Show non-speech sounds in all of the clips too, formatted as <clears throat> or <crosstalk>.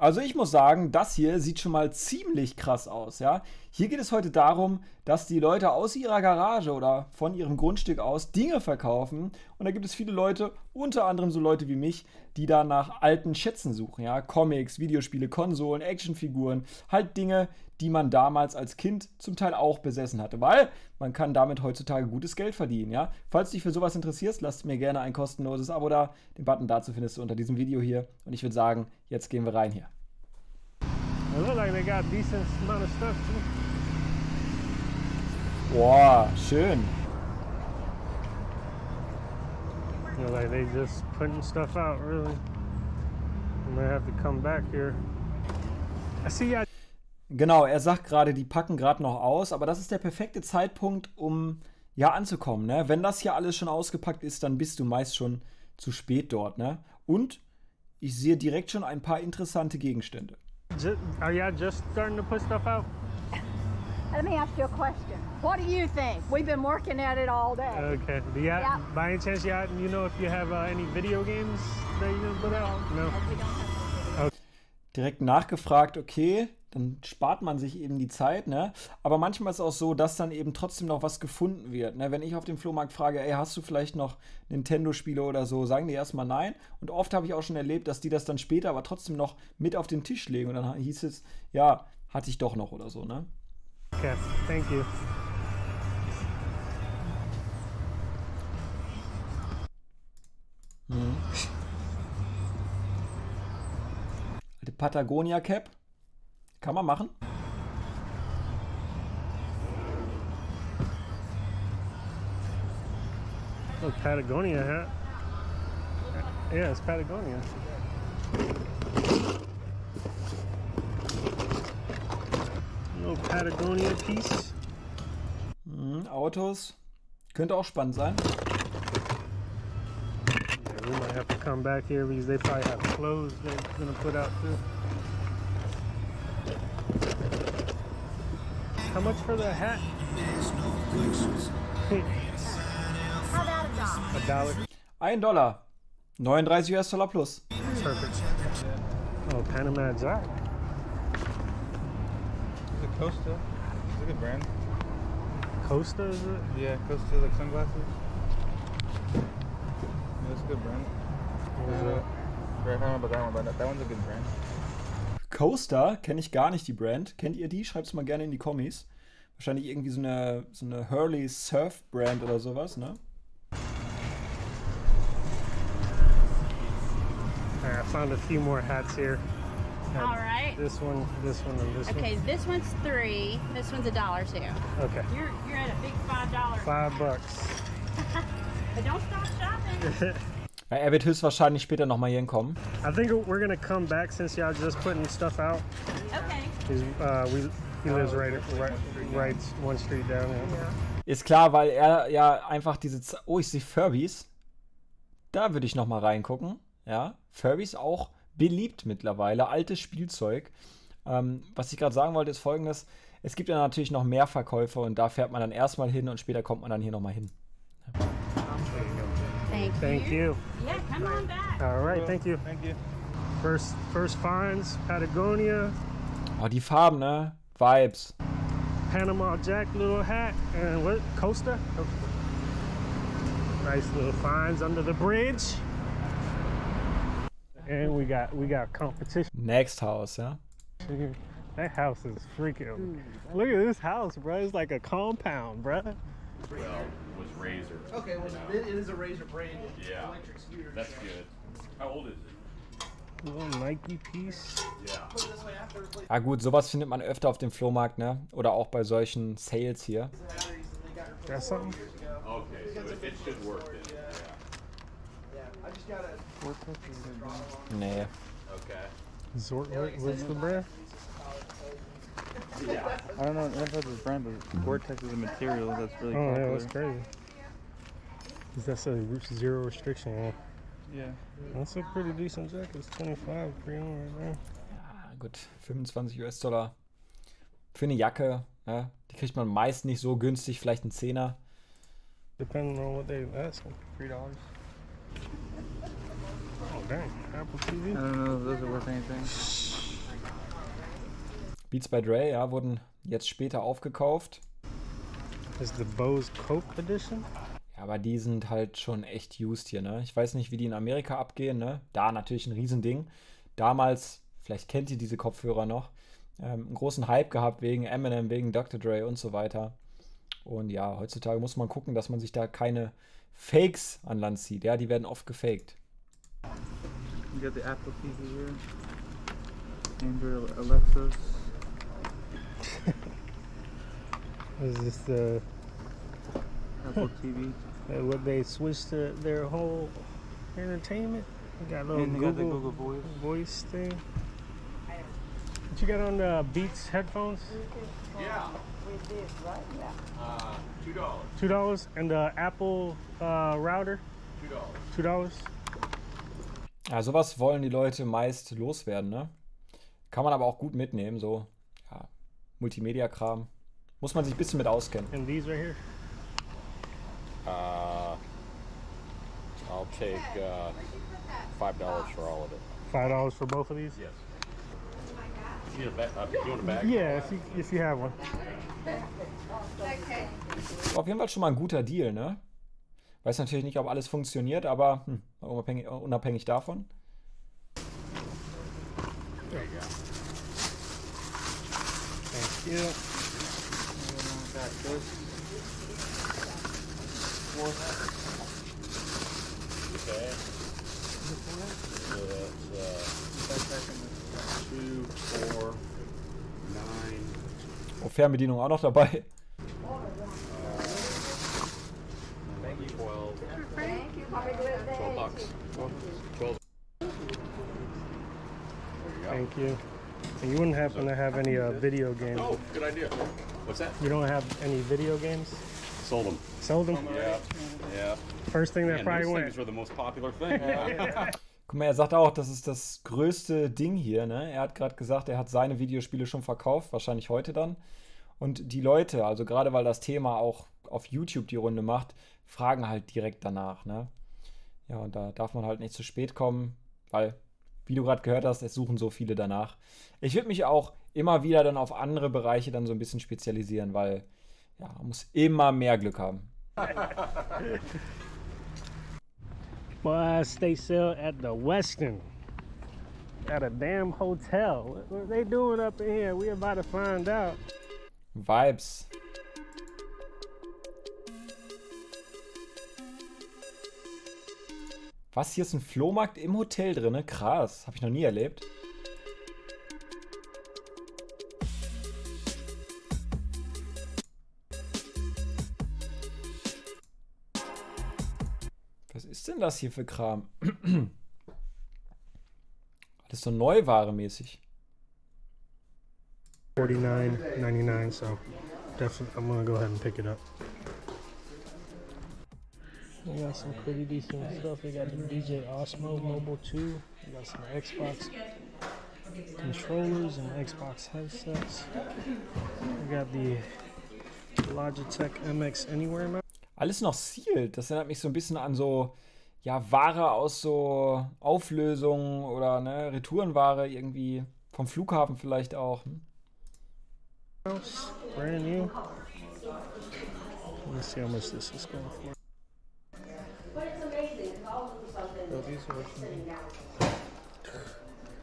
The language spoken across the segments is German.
Also ich muss sagen, das hier sieht schon mal ziemlich krass aus, ja. Hier geht es heute darum, dass die Leute aus ihrer Garage oder von ihrem Grundstück aus Dinge verkaufen. Und da gibt es viele Leute, unter anderem so Leute wie mich, die da nach alten Schätzen suchen, ja. Comics, Videospiele, Konsolen, Actionfiguren, halt Dinge, die man damals als Kind zum Teil auch besessen hatte, weil man kann damit heutzutage gutes Geld verdienen, ja. Falls du dich für sowas interessierst, lass mir gerne ein kostenloses Abo da. Den Button dazu findest du unter diesem Video hier. Und ich würde sagen, jetzt gehen wir rein hier. They. Boah, schön. Look like they just putting stuff out really. I might have to come back here. I see I Genau, er sagt gerade, die packen gerade noch aus, aber das ist der perfekte Zeitpunkt, um ja anzukommen. Ne? Wenn das hier alles schon ausgepackt ist, dann bist du meist schon zu spät dort. Ne? Und ich sehe direkt schon ein paar interessante Gegenstände. just, are y'all just starting to put stuff out? <laughs> Let me ask you a question. What do you think? We've been working at it all day. Okay. Do y'all, Yeah. by any chance, y'all, you know if you have uh, any video games that you put out? No. We don't have Direkt nachgefragt, okay, dann spart man sich eben die Zeit, ne? Aber manchmal ist es auch so, dass dann eben trotzdem noch was gefunden wird. Ne? Wenn ich auf dem Flohmarkt frage, ey, hast du vielleicht noch Nintendo-Spiele oder so, sagen die erstmal nein. Und oft habe ich auch schon erlebt, dass die das dann später aber trotzdem noch mit auf den Tisch legen. Und dann hieß es, ja, hatte ich doch noch oder so, ne? Okay. Thank you. Alte Patagonia Cap. Kann man machen. Oh, Patagonia hat. Yeah, it's Patagonia. Little Patagonia piece. Mhm, Autos. Könnte auch spannend sein. Yeah, we might have to come back here because they probably have clothes they're gonna put out too. How much for the hat? How about a dollar? A dollar. <laughs> Ein Dollar. 39 US-Dollar plus. Perfect. Oh, Panama Jack. Is it Costa? It's a good brand. Costa is it? Yeah, Costa like sunglasses. Yeah, it's a good brand. Is it? I don't know about that one, but that, that one's a good brand. Coaster kenne ich gar nicht, die Brand. Kennt ihr die? Schreibt es mal gerne in die Kommis. Wahrscheinlich irgendwie so eine, so eine Hurley Surf Brand oder sowas, ne? Alright, I found a few more hats here. Got All right. This one, this one, and this Okay, this one's three. This one's a dollar too. one. Okay. You're you're at a big five dollar. Five bucks. <laughs> But don't stop shopping. <laughs> Ja, er wird höchstwahrscheinlich später nochmal hier hinkommen. I think we're gonna come back since y'all just putting stuff out. Okay. Uh, we he lives right right right one street down here. Ist klar, weil er ja einfach diese. Z oh, ich sehe Furbies. Da würde ich nochmal reingucken. Ja, Furbies auch beliebt mittlerweile. Altes Spielzeug. Ähm, was ich gerade sagen wollte, ist folgendes: Es gibt ja natürlich noch mehr Verkäufe und da fährt man dann erstmal hin und später kommt man dann hier nochmal hin. Thank, Thank you. Yeah, come on back. All right, thank you. Thank you. First first finds Patagonia, Oh, die Farben, ne? Vibes. Panama Jack little hat, and what Costa? Oh. Nice little finds under the bridge. And we got we got competition. Next House, ja. here. That house is freaking. Look at this house, bro. It's like a compound, bro. Well was Razor. Okay, well, it it is a Razor branded Yeah. electric scooter. That's good. How old is it? Little Nike piece. Yeah. Put it this way, I have to replace Ja gut, sowas findet man öfter auf dem Flohmarkt, ne? Oder auch bei solchen Sales hier. That's something? Okay, so it, of it should work then. Yeah, I just got a Nee. Okay. Zort, what, what's the brand? I don't know if that's his brand, but Vortex is a material that's really Oh yeah, popular. that's crazy. 'Cause That's a zero restriction one. Yeah. That's a pretty decent jacket. It's 25 pre-owned right there. Ah, ja, gut, 25 US-Dollar für eine Jacke. Ja, die kriegt man meist nicht so günstig, vielleicht ein Zehner. Depending on what they asking. Three dollars. Oh dang, Apple TV. I don't know if those are worth anything. Beats by Dre, ja, wurden jetzt später aufgekauft. Is the Bose Coke edition? Ja, aber die sind halt schon echt used hier, ne? Ich weiß nicht, wie die in Amerika abgehen, ne? Da natürlich ein Riesending. Damals, vielleicht kennt ihr diese Kopfhörer noch, ähm, einen großen Hype gehabt wegen Eminem, wegen Dr. Dre und so weiter. Und ja, heutzutage muss man gucken, dass man sich da keine Fakes an Land zieht. Ja, die werden oft gefaked. You got the Apple TV here. Android Alexas. Is this the Apple TV. <laughs> uh, what they switched to their whole entertainment? You got a little and they Google, got the Google Voice. voice thing. What you got on the Beats headphones? Yeah. Uh, two dollars. Two dollars, and the Apple uh, router, Two dollars. two dollars. Ja, sowas wollen die Leute meist loswerden, ne? Kann man aber auch gut mitnehmen, so, ja, Multimedia-Kram. Muss man sich ein bisschen mit auskennen. And these right here. Uh, I'll take uh, five dollars for all of it. Five dollars for both of these. Yes. You, a ba- uh, you want a bag? Yeah, if you if you have one. Auf jeden Fall schon mal ein guter Deal, ne? Weiß natürlich nicht, ob alles funktioniert, aber hm, unabhängig, unabhängig davon. There you go. Thank you. Got this. Okay. So that's uh, two, four, nine, Oh, Fernbedienung auch noch dabei. twelve, Thank you. Have a good day. twelve bucks. Twelve. Thank you. And you wouldn't happen to have any uh, video games? Oh, good idea. What's that? You don't have any video games? Sold them. Sold them? Yeah. Yeah. First thing that Man, probably those went. things were the most popular thing. <laughs> Guck mal, er sagt auch, das ist das größte Ding hier, ne? Er hat gerade gesagt, er hat seine Videospiele schon verkauft, wahrscheinlich heute dann. Und die Leute, also gerade weil das Thema auch auf YouTube die Runde macht, fragen halt direkt danach, ne? Ja, und da darf man halt nicht zu spät kommen, weil, wie du gerade gehört hast, es suchen so viele danach. Ich würde mich auch immer wieder dann auf andere Bereiche dann so ein bisschen spezialisieren, weil, ja, man muss immer mehr Glück haben. Boy, stay sale at the Westin. At a damn hotel. What, what they doing up in here? We about to find out. Vibes. Was, hier ist ein Flohmarkt im Hotel drin? Krass, habe ich noch nie erlebt. Was ist denn das hier für Kram? <clears throat> Alles so Neuware mäßig. 49.99, so definitely I'm gonna go ahead and pick it up. We got some pretty decent stuff. We got the DJ Osmo Mobile 2. We got some Xbox controllers and Xbox headsets. We got the Logitech MX Anywhere mouse. Alles noch sealed. Das erinnert mich so ein bisschen an so, ja, Ware aus so Auflösungen oder ne, Retourenware irgendwie vom Flughafen vielleicht auch. Hm? brand new. Let's see how much this is going for.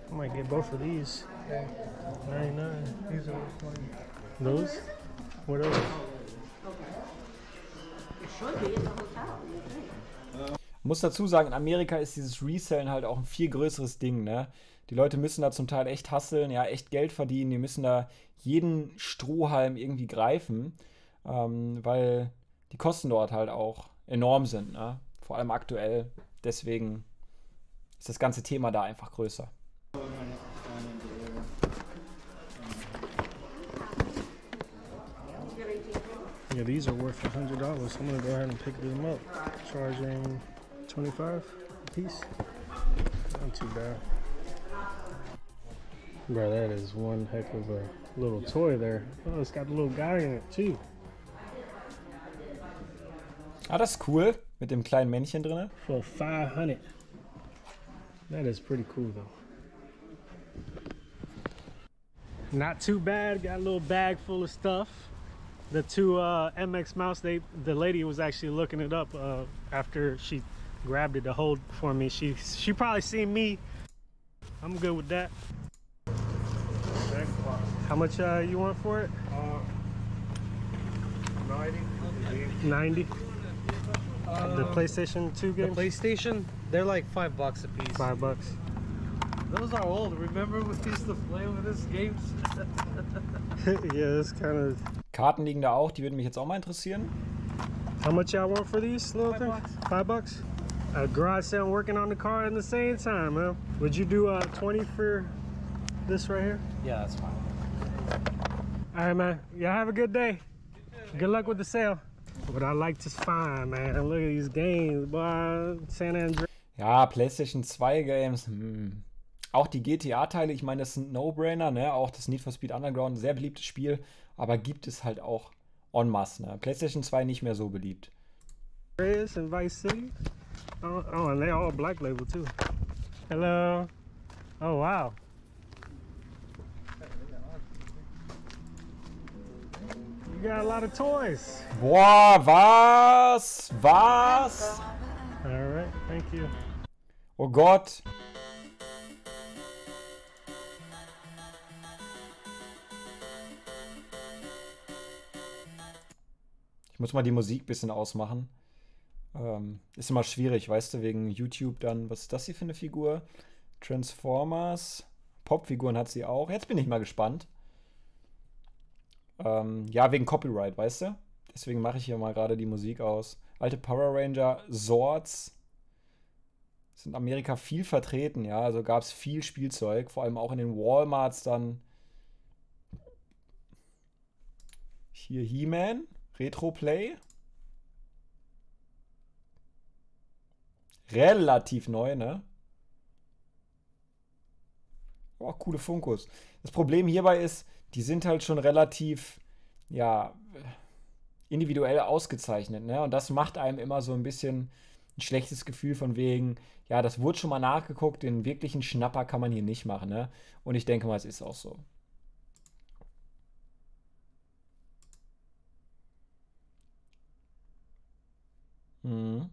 I might get both of these. 99. These are those? What are those? Muss dazu sagen, in Amerika ist dieses Resellen halt auch ein viel größeres Ding, ne? Die Leute müssen da zum Teil echt hasseln, ja, echt Geld verdienen, die müssen da jeden Strohhalm irgendwie greifen, ähm, weil die Kosten dort halt auch enorm sind, ne? Vor allem aktuell. Deswegen ist das ganze Thema da einfach größer. Yeah, these are worth a hundred dollars. I'm gonna go ahead and pick them up. Charging twenty-five a piece. Not too bad. Bro, that is one heck of a little toy there. Oh, it's got a little guy in it too. Ah, das ist cool, mit dem kleinen Männchen drin. For five hundred. That is pretty cool though. Not too bad. Got a little bag full of stuff. The two uh, MX mouse, they the lady was actually looking it up uh, after she grabbed it to hold for me. She she probably seen me. I'm good with that. How much uh, you want for it? Uh, 90. 90. the PlayStation 2 The? PlayStation, they're like five bucks a piece. Five bucks. Those are old. Remember we used to play with these games? <laughs> <laughs> yeah, it's kind of. Karten liegen da auch, die würden mich jetzt auch mal interessieren. How much y'all want for these little Five things? bucks. Five bucks. A garage sale working on the car at the same time, huh? Would you do uh 20 for this right here? Yeah, that's fine. All right, man. Y'all have a good day. Good luck with the sale. What I like to find, man. Look at these games, boy. San Andreas. Ja, PlayStation 2 Games. Hm. Auch die GTA-Teile, ich meine, das sind No-Brainer, ne? Auch das Need for Speed Underground, sehr beliebtes Spiel, aber gibt es halt auch en masse, ne? PlayStation 2 nicht mehr so beliebt. and Vice City. Oh, oh, and they all black label too. Hello. Oh wow. You got a lot of toys. Boah, was? Was? All right, thank you. Oh Gott. Ich muss mal die Musik ein bisschen ausmachen. Ähm, ist immer schwierig, weißt du, wegen YouTube dann. Was ist das hier für eine Figur? Transformers. Popfiguren hat sie auch. Jetzt bin ich mal gespannt. Ähm, ja, wegen Copyright, weißt du? Deswegen mache ich hier mal gerade die Musik aus. Alte Power Ranger, Swords. Sind in Amerika viel vertreten, ja. Also gab es viel Spielzeug, vor allem auch in den Walmarts dann. Hier He-Man, Retro Play. Relativ neu, ne? Oh, coole Funkos. Das Problem hierbei ist, die sind halt schon relativ, ja, individuell ausgezeichnet, ne? Und das macht einem immer so ein bisschen ein schlechtes Gefühl von wegen, ja, das wurde schon mal nachgeguckt, den wirklichen Schnapper kann man hier nicht machen, ne? Und ich denke mal, es ist auch so. Mhm.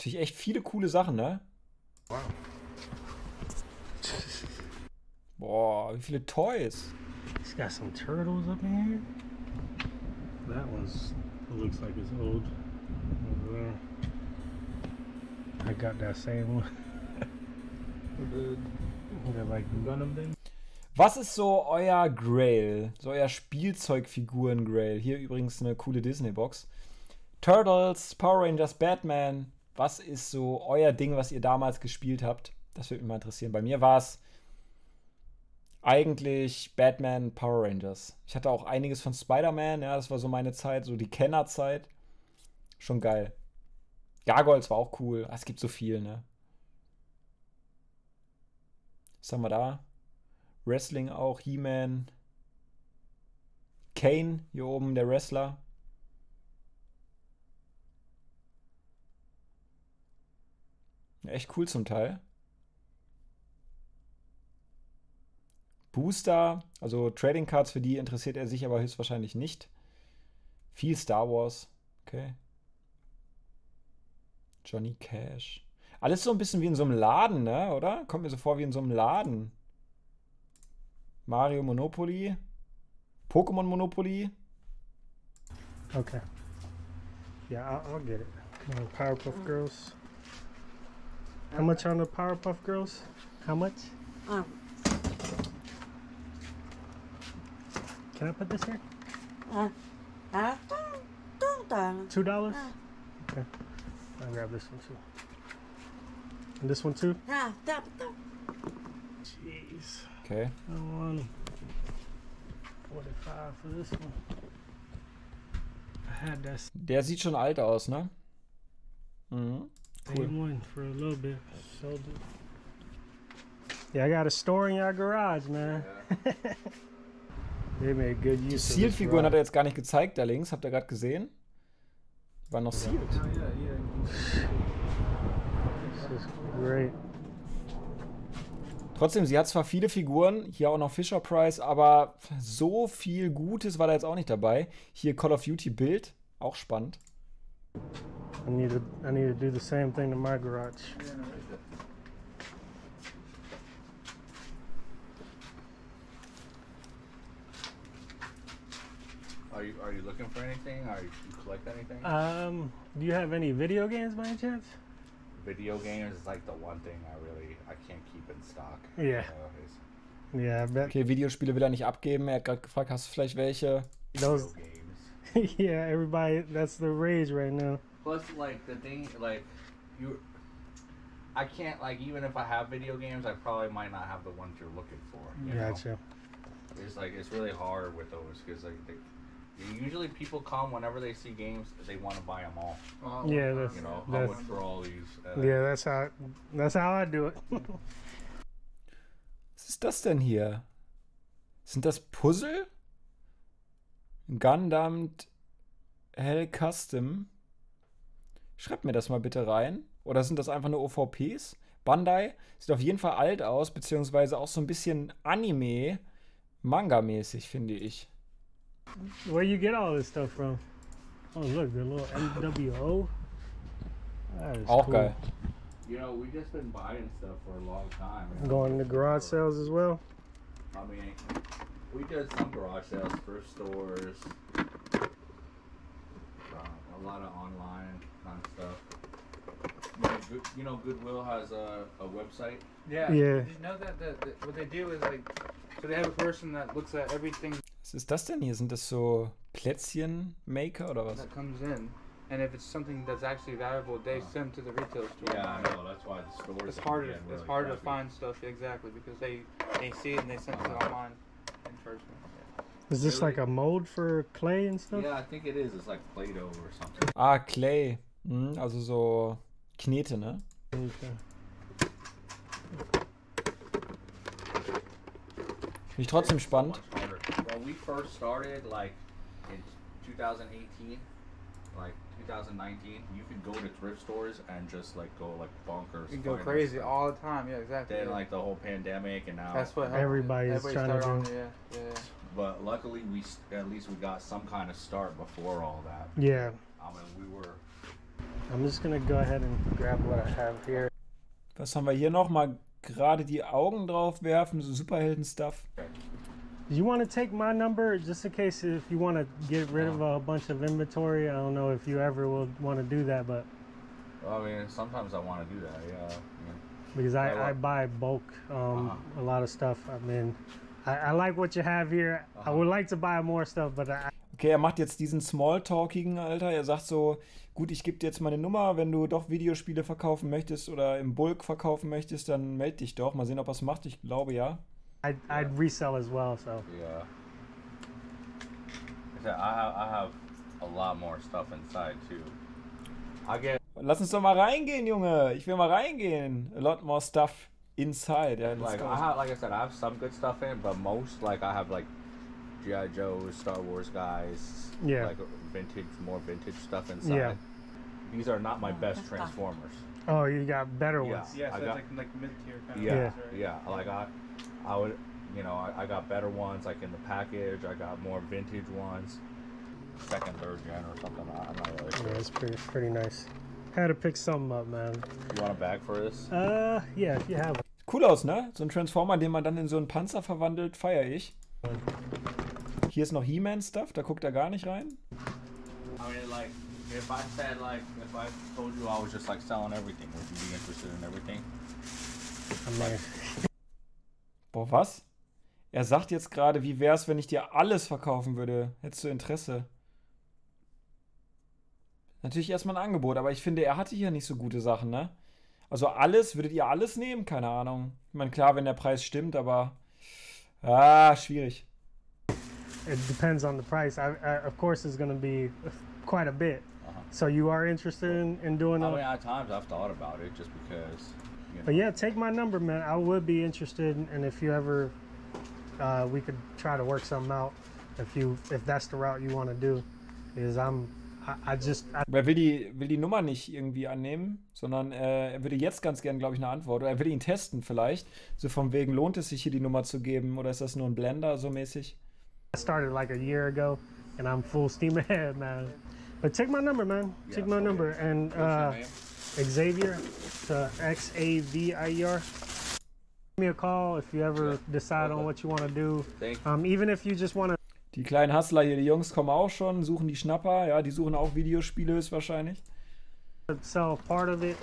Natürlich echt viele coole Sachen, ne? Boah, wie viele Toys. He's got some turtles up in here. That one's looks like it's old. Over there. I got that same one. <laughs> They're like Gundam thing? Was ist so euer Grail? So euer Spielzeugfiguren-Grail? Hier übrigens eine coole Disney-Box. Turtles, Power Rangers, Batman. Was ist so euer Ding, was ihr damals gespielt habt? Das würde mich mal interessieren. Bei mir war es eigentlich Batman, Power Rangers. Ich hatte auch einiges von Spider-Man, ja, das war so meine Zeit, so die Kennerzeit. Schon geil. Gargoyles war auch cool. Ah, Es gibt so viel, ne? Was haben wir da? Wrestling auch, He-Man. Kane, hier oben, der Wrestler. Echt cool zum Teil. Booster, also Trading Cards, für die interessiert er sich aber höchstwahrscheinlich nicht. Viel Star Wars. Okay. Johnny Cash. Alles so ein bisschen wie in so einem Laden, ne? Oder? Kommt mir so vor wie in so einem Laden. Mario Monopoly. Pokémon Monopoly. Okay. Yeah, I'll, I'll get it. Powerpuff Girls. How much on the Powerpuff Girls? How much? Um, Can I put this here? uh, uh, don't, don't, Two dollars? Ah. Okay. I'll grab this one too. And this one too? ah, don't, don't. Jeez. Okay. I want 45 for this one. I had that Der sieht schon alt aus, ne? Mhm. Same one for a little bit. Sold it. Yeah, I got a store in your garage, man. <laughs> they made good Die use of this Sealed-Figuren hat er jetzt gar nicht gezeigt, da links. Habt ihr gerade gesehen? Die waren noch sealed. This is great. Trotzdem, sie hat zwar viele Figuren, hier auch noch Fisher Price, aber so viel Gutes war da jetzt auch nicht dabei. Hier Call of Duty Bild, auch spannend. I need to I need to do the same thing to my garage. Are you are you looking for anything? Are you, you collect anything? Um, do you have any video games by any chance? Video games is like the one thing I really I can't keep in stock. Yeah. Is Yeah, I bet Okay, Videospiele will er nicht abgeben. Er hat gerade gefragt, hast du vielleicht welche? those. video games. <laughs> yeah, everybody. That's the rage right now. Plus, like the thing, like you, I can't like even if I have video games, I probably might not have the ones you're looking for. You know? It's like it's really hard with those because like they, usually people come whenever they see games, they want to buy them all. Yeah, that's You know, how that's much for all these? Uh, yeah. That's how that's how I do it. <laughs> Was ist das denn hier? Sind das Puzzle? Gundam Hell Custom. Schreibt mir das mal bitte rein. Oder sind das einfach nur OVPs? Bandai sieht auf jeden Fall alt aus, beziehungsweise auch so ein bisschen Anime, Manga-mäßig, finde ich. Where you get all this stuff from? Oh, look, the little NWO. Auch cool. geil. You know, we just been buying stuff for a long time. you know. Going to garage sales as well. I mean, we did some garage sales, thrift stores, a lot of online kind of stuff. You know, you know Goodwill has a, a website. Yeah. Yeah. Did you know that, that, that what they do is like, so they have a person that looks at everything Was ist das denn hier? Sind das so Plätzchen-Maker oder was? that comes in, and if it's something that's actually valuable, they send to the retail store. Yeah, I know. That's why the stores. It's harder. getting It's really harder to find stuff exactly because they they see it and they send it uh-huh. online and charge me. Is this Really? like a mold for clay and stuff? Yeah, I think it is. It's like Play-Doh or something. Ah, Clay. Hm, also so Knete, ne? Okay. Finde ich trotzdem spannend. Much harder. When we first started, like in 2018, like 2019, you could go to thrift stores and just like go like bonkers. You can go finding crazy stuff. all the time. Yeah, exactly. Then yeah. like the whole pandemic and now. That's what happened. Everybody's Everybody trying to started do- on it, Yeah, yeah. Yeah. But luckily, we at least we got some kind of start before all that. Yeah. I mean, we were. I'm just gonna go ahead and grab what I have here. Was haben wir hier noch? Mal gerade die Augen drauf werfen, so Superhelden-Stuff. Do you want to take my number just in case if you want to get rid of a bunch of inventory? I don't know if you ever will want to do that, but I mean, sometimes I want to do that. Yeah. yeah. because I, I I buy bulk um, Uh-huh. a lot of stuff. I mean, I, I like what you have here. I Uh-huh. would like to buy more stuff, but I, Okay, er macht jetzt diesen Smalltalkigen, Alter. Er sagt so, gut, ich gebe dir jetzt meine Nummer, wenn du doch Videospiele verkaufen möchtest oder im Bulk verkaufen möchtest, dann melde dich doch. Mal sehen, ob er es macht. Ich glaube ja. I I'd resell as well. So Yeah. I I have, I have a lot more stuff inside too. I get Lass uns doch mal reingehen, Junge. Ich will mal reingehen. A lot more stuff inside. Ja, let's like. I have like I said, I have some good stuff in, but most like I have like GI Joes, Star Wars guys, Yeah. like vintage, more vintage stuff inside. Yeah. These are not my best Transformers. oh, you got better Yeah. ones. Yeah, so I it's got- like like mid tier kind Yeah, of. yeah, Like I, got I would, you know, I, I got better ones like in the package. I got more vintage ones, second, third gen or something. I- I'm not really sure. Yeah, it's pretty pretty nice. Had to pick something up, man. You want a bag for this? Uh, yeah, if you have one. Cool aus, ne? So ein Transformer, den man dann in so einen Panzer verwandelt, feiere ich. Hier ist noch He-Man-Stuff, da guckt er gar nicht rein. I mean, like, if I said like, if I told you I was just like selling everything, would you be interested in everything? I mean, Boah, was? Er sagt jetzt gerade, wie wär's, wenn ich dir alles verkaufen würde? Hättest du Interesse? Natürlich erstmal ein Angebot, aber ich finde, er hatte hier nicht so gute Sachen, ne? Also alles, würdet ihr alles nehmen? Keine Ahnung. Ich meine, klar, wenn der Preis stimmt, aber. Ah, schwierig. it depends on the price. I, I of course, it's gonna be quite a bit. Uh-huh. So you are interested in, in doing I that? mean, at times I've thought about it just because. You know, But yeah, take my number, man. I would be interested, and if you ever, uh, we could try to work something out. If you, if that's the route you want to do, is I'm, I, I just I, er will die, will die Nummer nicht irgendwie annehmen, sondern äh, er würde jetzt ganz gern, glaube ich, eine Antwort. Oder er will ihn testen vielleicht. So von wegen, lohnt es sich hier die Nummer zu geben oder ist das nur ein Blender so mäßig? started like a year ago, and I'm full steam <laughs> ahead, man. But check my number, man. Check my number and uh, Xavier, X A V I E R. Give me a call if you ever decide on what you want to do. Thank Um, even if you just want to Die kleinen Hustler hier, die Jungs kommen auch schon, suchen die Schnapper. Ja, die suchen auch Videospiele höchstwahrscheinlich. sell part of it,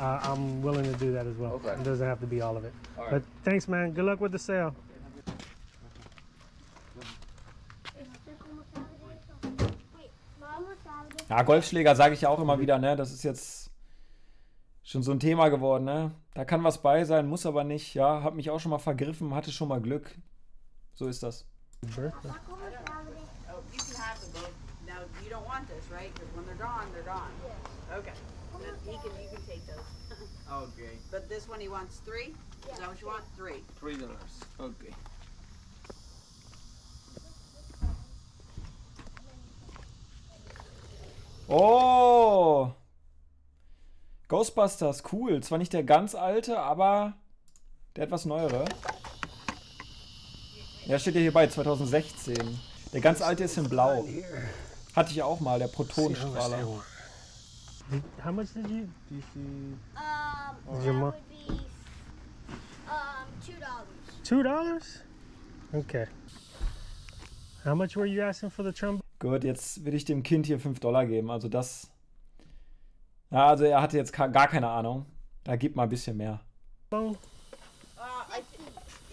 uh, I'm willing to do that as well. Okay. It doesn't have to be all of it. All But right. thanks, man. Good luck with the sale. Ja, Golfschläger sage ich ja auch immer wieder, ne? Das ist jetzt schon so ein Thema geworden, ne? Da kann was bei sein, muss aber nicht. Ja, hab mich auch schon mal vergriffen, hatte schon mal Glück. So ist das. Birthday. Oh, you can have them both. Now you don't want this, right? Because when they're gone, they're gone. Okay. Then he can, you can take those. <laughs> Okay. But this one he wants three. Is that what you want? Three. Three dollars. Okay. Oh! Ghostbusters, cool. Zwar nicht der ganz alte, aber der etwas neuere. Ja, steht ja hier bei 2016. Der ganz alte ist in Blau. Hatte ich auch mal, der Protonenstrahler. How much did you? DC. Um, Is your that mo- would be um two dollars. Two dollars? Okay. How much were you asking for the trombone? Gut, jetzt will ich dem Kind hier 5 Dollar geben. Also das. Ja, also er hatte jetzt gar keine Ahnung. Da gibt mal ein bisschen mehr. Uh, I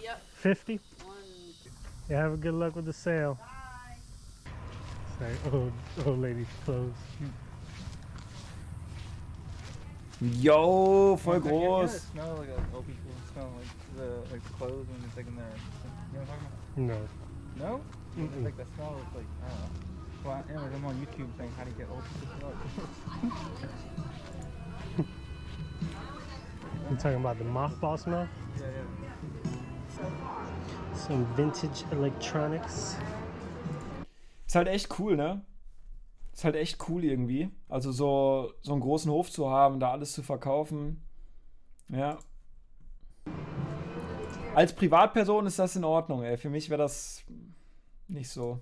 yep. Fifty. One. Yeah, have a good luck with the sale. Sorry, old old lady's clothes. Yo, voll One thing, groß. like a old people smell like the like clothes when it's like in their. You know what I'm talking No. about? No. Mm-mm. Like the smell is like I don't know. Well, anyways, I'm on YouTube saying how to get old people to smell. <laughs> You talking about the mothball smell? yeah, yeah. Some vintage electronics. Ist halt echt cool, ne? Ist halt echt cool irgendwie. Also so, so einen großen Hof zu haben, da alles zu verkaufen. Ja. Als Privatperson ist das in Ordnung, ey. Für mich wäre das nicht so.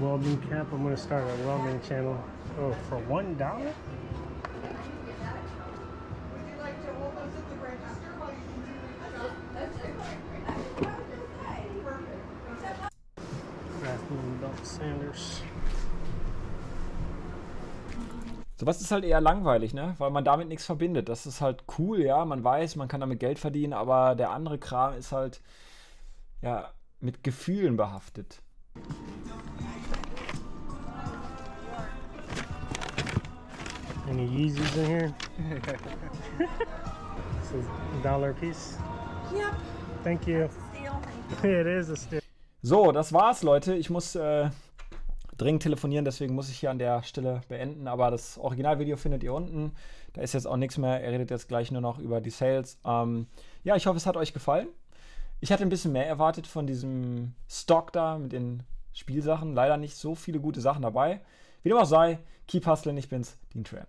Welding camp. I'm gonna start a welding channel. Oh, for one dollar? Sowas ist halt eher langweilig, ne? Weil man damit nichts verbindet. Das ist halt cool, ja. Man weiß, man kann damit Geld verdienen, aber der andere Kram ist halt, ja, mit Gefühlen behaftet. Any Yeezys in here? <laughs> This is a dollar piece. Yep. Thank you. Steal. <laughs> it is a stick. So, das war's, Leute. Ich muss äh, dringend telefonieren, deswegen muss ich hier an der Stelle beenden. Aber das Originalvideo findet ihr unten. Da ist jetzt auch nichts mehr. Er redet jetzt gleich nur noch über die Sales. Ähm, ja, ich hoffe, es hat euch gefallen. Ich hatte ein bisschen mehr erwartet von diesem Stock da mit den Spielsachen. Leider nicht so viele gute Sachen dabei. Wie dem auch sei, keep hustling, ich bin's, Dean Tramp.